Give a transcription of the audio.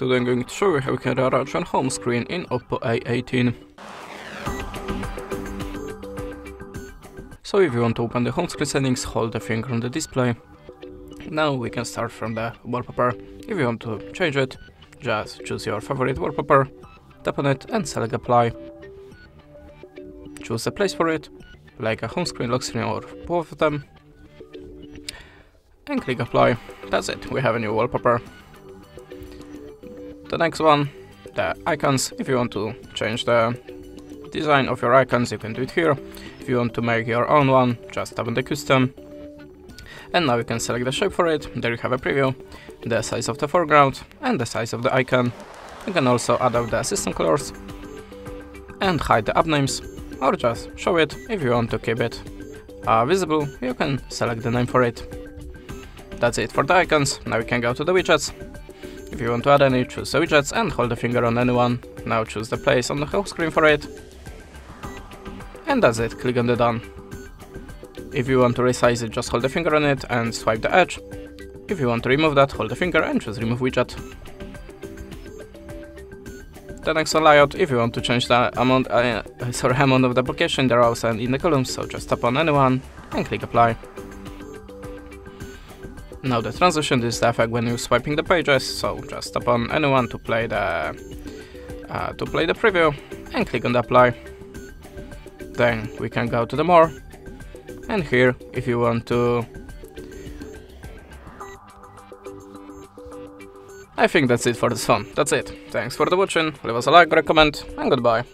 Today I'm going to show you how we can rearrange on home screen in Oppo A18. So if you want to open the home screen settings, hold the finger on the display. Now we can start from the wallpaper. If you want to change it, just choose your favorite wallpaper, tap on it and select apply. Choose a place for it, like a home screen, lock screen or both of them. And click apply. That's it, we have a new wallpaper. The next one, the icons. If you want to change the design of your icons, you can do it here. If you want to make your own one, just tap on the custom. And now you can select the shape for it. There you have a preview, the size of the foreground and the size of the icon. You can also add up the system colors and hide the app names or just show it if you want to keep it uh, visible. You can select the name for it. That's it for the icons. Now we can go to the widgets. If you want to add any, choose the widgets and hold the finger on anyone. Now choose the place on the home screen for it. And that's it, click on the done. If you want to resize it, just hold the finger on it and swipe the edge. If you want to remove that, hold the finger and choose remove widget. The next one layout, if you want to change the amount, uh, sorry, amount of the application, there are also in the columns, so just tap on anyone and click apply. Now the transition is the effect when you're swiping the pages, so just tap on anyone to play the uh, to play the preview and click on the apply. Then we can go to the more and here if you want to I think that's it for this one. That's it. Thanks for the watching, leave us a like, recommend and goodbye.